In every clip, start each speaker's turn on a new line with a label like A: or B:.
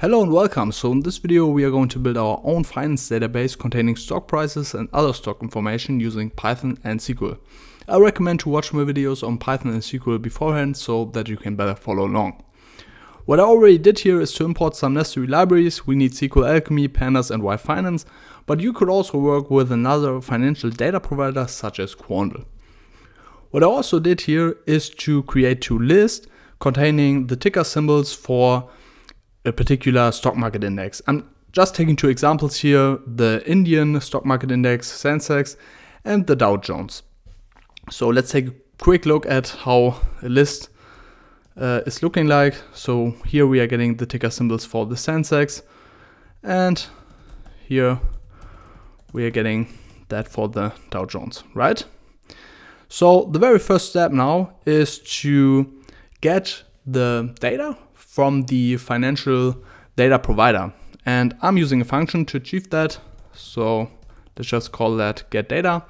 A: Hello and welcome. So in this video we are going to build our own finance database containing stock prices and other stock information using Python and SQL. I recommend to watch my videos on Python and SQL beforehand so that you can better follow along. What I already did here is to import some necessary libraries. We need SQL Alchemy, Pandas and yFinance, but you could also work with another financial data provider such as Quandl. What I also did here is to create two lists containing the ticker symbols for a particular stock market index. I'm just taking two examples here, the Indian stock market index, Sensex, and the Dow Jones. So let's take a quick look at how a list uh, is looking like. So here we are getting the ticker symbols for the Sensex, and here we are getting that for the Dow Jones, right? So the very first step now is to get the data from the financial data provider. And I'm using a function to achieve that. So let's just call that get data.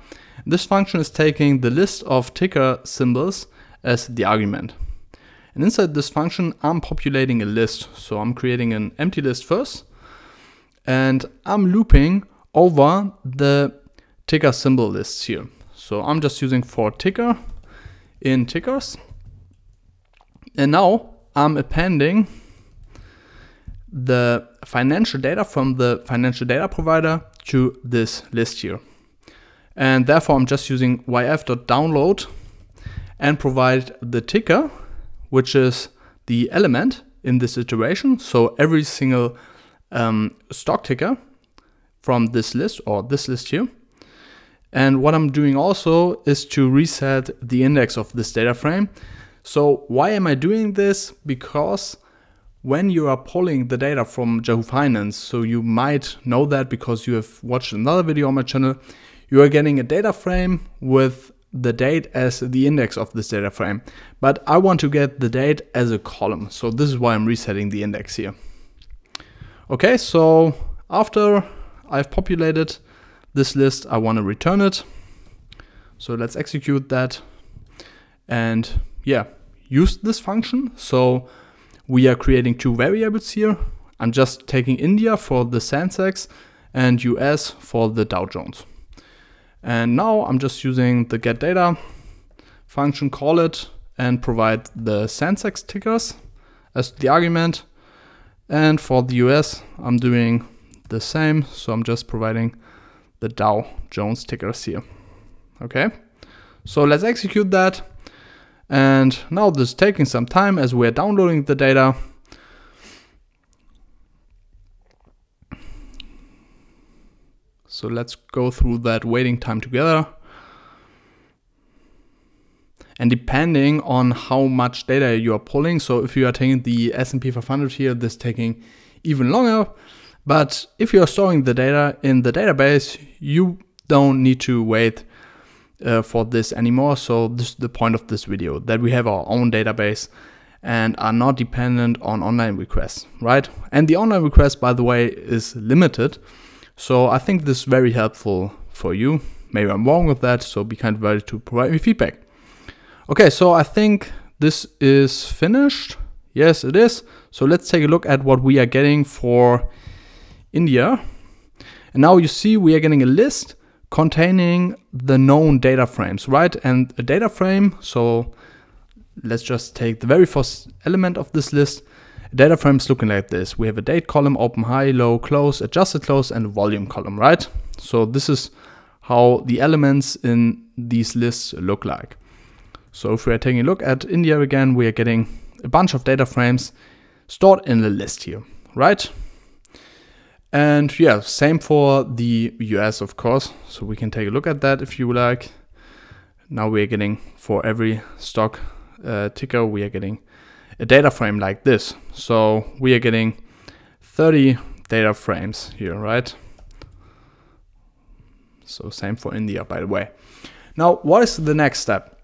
A: This function is taking the list of ticker symbols as the argument. And inside this function, I'm populating a list. So I'm creating an empty list first. And I'm looping over the ticker symbol lists here. So I'm just using for ticker in tickers. And now I'm appending the financial data from the financial data provider to this list here. And therefore I'm just using yf.download and provide the ticker, which is the element in this iteration. So every single um, stock ticker from this list or this list here. And what I'm doing also is to reset the index of this data frame so why am I doing this? Because when you are pulling the data from Yahoo Finance, so you might know that because you have watched another video on my channel, you are getting a data frame with the date as the index of this data frame. But I want to get the date as a column. So this is why I'm resetting the index here. Okay, so after I've populated this list, I want to return it. So let's execute that. And yeah, use this function. So we are creating two variables here. I'm just taking India for the Sensex and US for the Dow Jones. And now I'm just using the get data function, call it, and provide the Sensex tickers as the argument. And for the US, I'm doing the same. So I'm just providing the Dow Jones tickers here. Okay, so let's execute that. And now this is taking some time as we're downloading the data. So let's go through that waiting time together. And depending on how much data you are pulling, so if you are taking the S&P 500 here, this is taking even longer. But if you are storing the data in the database, you don't need to wait uh, for this anymore. So this is the point of this video, that we have our own database and are not dependent on online requests, right? And the online request, by the way, is limited. So I think this is very helpful for you. Maybe I'm wrong with that, so be kind of ready to provide me feedback. Okay, so I think this is finished. Yes, it is. So let's take a look at what we are getting for India. And now you see we are getting a list containing the known data frames, right? And a data frame, so let's just take the very first element of this list. A data frame is looking like this. We have a date column, open high, low, close, adjusted close, and volume column, right? So this is how the elements in these lists look like. So if we are taking a look at India again, we are getting a bunch of data frames stored in the list here, right? And yeah, same for the US, of course. So we can take a look at that if you like. Now we are getting for every stock uh, ticker, we are getting a data frame like this. So we are getting 30 data frames here, right? So same for India, by the way. Now, what is the next step?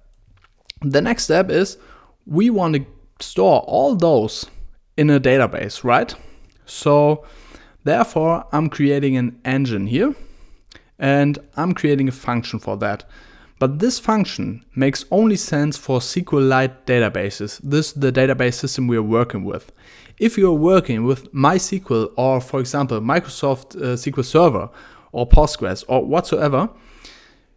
A: The next step is we want to store all those in a database, right? So Therefore, I'm creating an engine here and I'm creating a function for that. But this function makes only sense for SQLite databases. This is the database system we are working with. if you're working with MySQL or, for example, Microsoft uh, SQL Server or Postgres or whatsoever,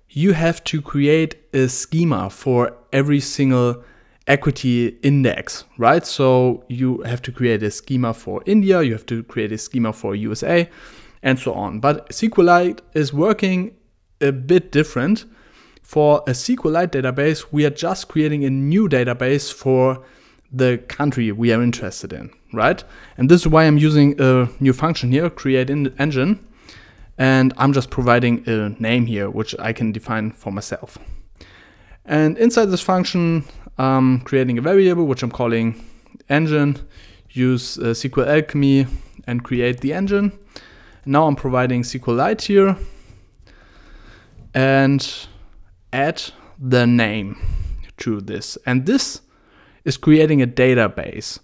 A: you have to create a schema for every single equity index, right? So you have to create a schema for India, you have to create a schema for USA, and so on. But SQLite is working a bit different. For a SQLite database, we are just creating a new database for the country we are interested in, right? And this is why I'm using a new function here, create in engine, and I'm just providing a name here, which I can define for myself. And inside this function, I'm creating a variable, which I'm calling engine, use uh, SQL Alchemy and create the engine. Now I'm providing SQLite here and add the name to this. And this is creating a database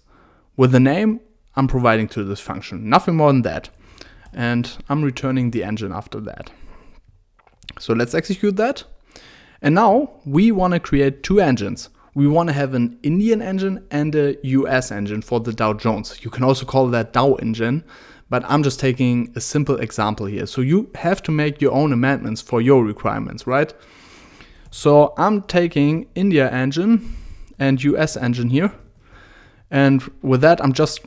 A: with the name I'm providing to this function. Nothing more than that. And I'm returning the engine after that. So let's execute that. And now we want to create two engines. We want to have an Indian engine and a US engine for the Dow Jones. You can also call that Dow engine, but I'm just taking a simple example here. So you have to make your own amendments for your requirements, right? So I'm taking India engine and US engine here. And with that, I'm just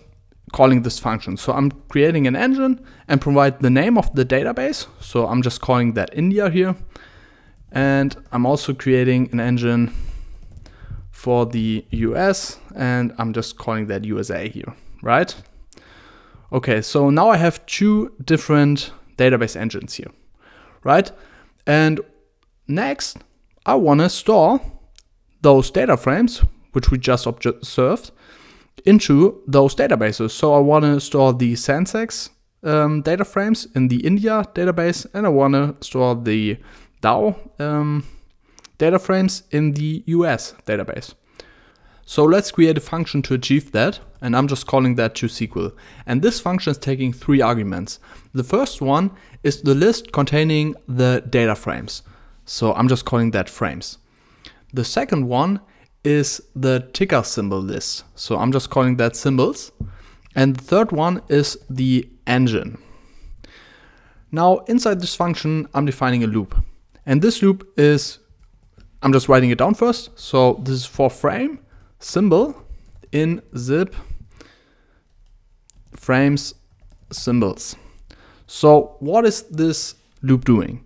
A: calling this function. So I'm creating an engine and provide the name of the database. So I'm just calling that India here. And I'm also creating an engine for the US and I'm just calling that USA here, right? Okay, so now I have two different database engines here, right? And next, I want to store those data frames, which we just observed, into those databases. So I want to store the Sensex um, data frames in the India database, and I want to store the Dow um, data frames in the US database. So let's create a function to achieve that, and I'm just calling that to SQL. And this function is taking three arguments. The first one is the list containing the data frames. So I'm just calling that frames. The second one is the ticker symbol list. So I'm just calling that symbols. And the third one is the engine. Now inside this function, I'm defining a loop. And this loop is, I'm just writing it down first. So this is for frame symbol in zip frames symbols. So what is this loop doing?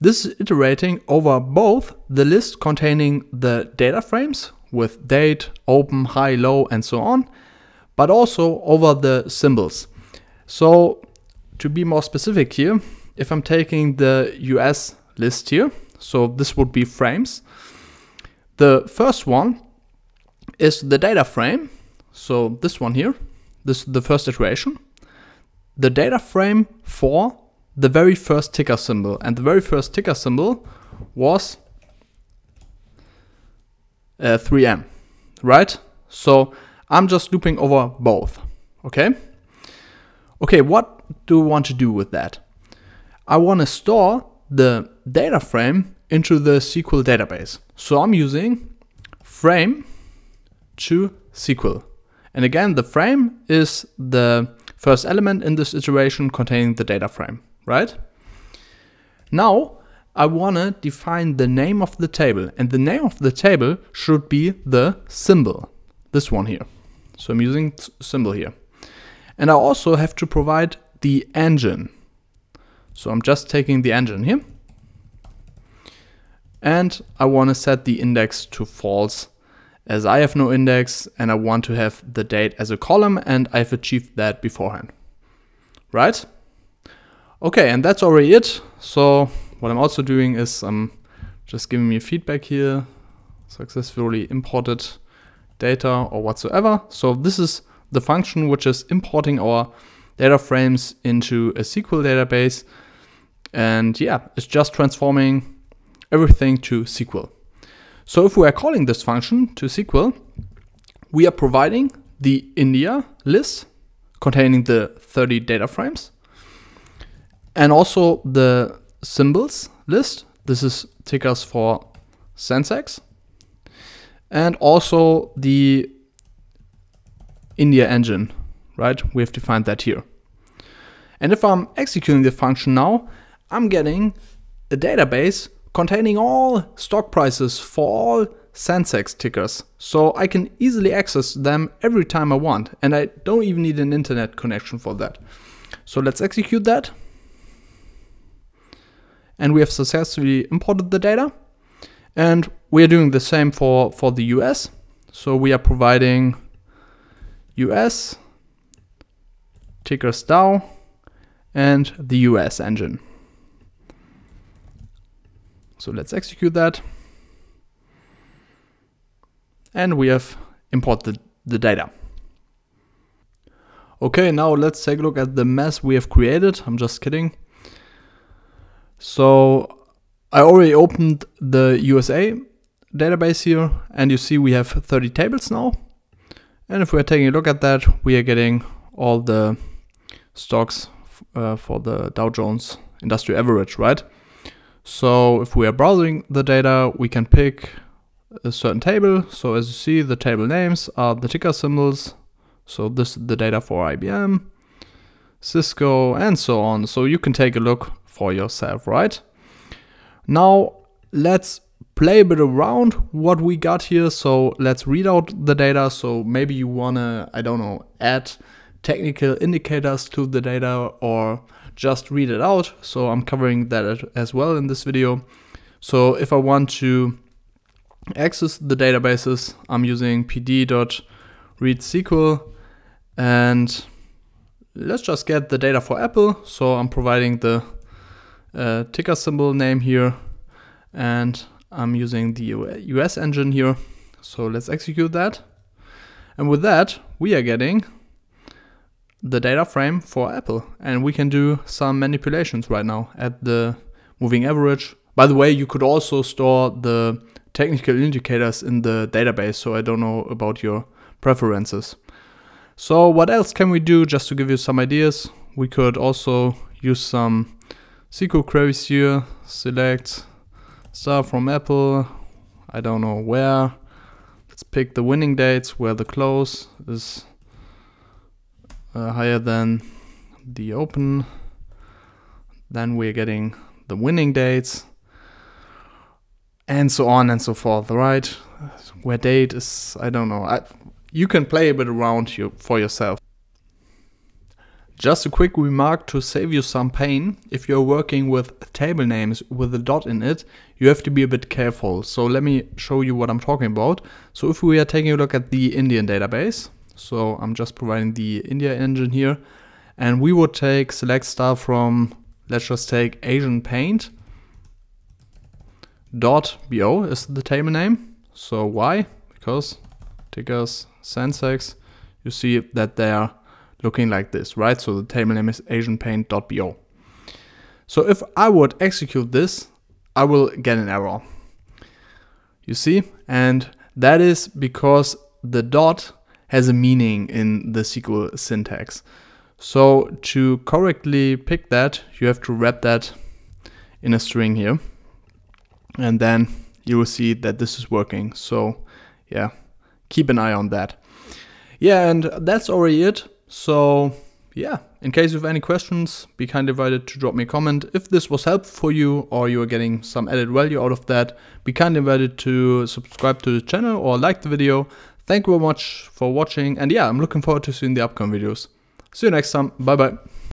A: This is iterating over both the list containing the data frames with date, open, high, low, and so on, but also over the symbols. So to be more specific here, if I'm taking the US list here. So this would be frames. The first one is the data frame. So this one here, this is the first iteration. The data frame for the very first ticker symbol. And the very first ticker symbol was uh, 3M, right? So I'm just looping over both, okay? Okay, what do we want to do with that? I want to store the data frame into the SQL database. So I'm using frame to SQL. And again, the frame is the first element in this iteration containing the data frame, right? Now I want to define the name of the table and the name of the table should be the symbol, this one here. So I'm using symbol here. And I also have to provide the engine. So I'm just taking the engine here. And I want to set the index to false as I have no index and I want to have the date as a column and I've achieved that beforehand. Right? Okay, and that's already it. So what I'm also doing is I'm just giving me feedback here, successfully imported data or whatsoever. So this is the function which is importing our data frames into a SQL database. And yeah, it's just transforming everything to SQL. So if we are calling this function to SQL, we are providing the India list containing the 30 data frames and also the symbols list. This is tickers for Sensex and also the India engine, right? We have defined that here. And if I'm executing the function now, I'm getting a database containing all stock prices for all Sensex tickers. So I can easily access them every time I want. And I don't even need an internet connection for that. So let's execute that. And we have successfully imported the data. And we are doing the same for, for the US. So we are providing US, tickers Dow, and the US engine. So let's execute that. And we have imported the data. Okay, now let's take a look at the mess we have created. I'm just kidding. So I already opened the USA database here and you see we have 30 tables now. And if we're taking a look at that, we are getting all the stocks uh, for the Dow Jones Industrial Average, right? So if we are browsing the data, we can pick a certain table. So as you see, the table names are the ticker symbols. So this is the data for IBM, Cisco, and so on. So you can take a look for yourself, right? Now let's play a bit around what we got here. So let's read out the data. So maybe you wanna, I don't know, add technical indicators to the data or just read it out. So I'm covering that as well in this video. So if I want to access the databases, I'm using pd.readsql and let's just get the data for Apple. So I'm providing the uh, ticker symbol name here and I'm using the US engine here. So let's execute that. And with that, we are getting the data frame for Apple. And we can do some manipulations right now at the moving average. By the way, you could also store the technical indicators in the database, so I don't know about your preferences. So what else can we do just to give you some ideas? We could also use some SQL queries here, select stuff from Apple, I don't know where. Let's pick the winning dates where the close is uh, higher than the open. Then we're getting the winning dates and so on and so forth, right? Where date is, I don't know. I, you can play a bit around you for yourself. Just a quick remark to save you some pain. If you're working with table names with a dot in it, you have to be a bit careful. So let me show you what I'm talking about. So if we are taking a look at the Indian database, so I'm just providing the India engine here. And we would take select star from, let's just take Asian Paint. Dot .bo is the table name. So why? Because tickers, Sensex, you see that they are looking like this, right? So the table name is asianpaint.bo. So if I would execute this, I will get an error. You see? And that is because the dot has a meaning in the SQL syntax. So to correctly pick that, you have to wrap that in a string here. And then you will see that this is working. So yeah, keep an eye on that. Yeah, and that's already it. So yeah, in case you have any questions, be kind invited to drop me a comment. If this was helpful for you or you are getting some added value out of that, be kind invited to subscribe to the channel or like the video. Thank you very much for watching and yeah, I'm looking forward to seeing the upcoming videos. See you next time. Bye bye.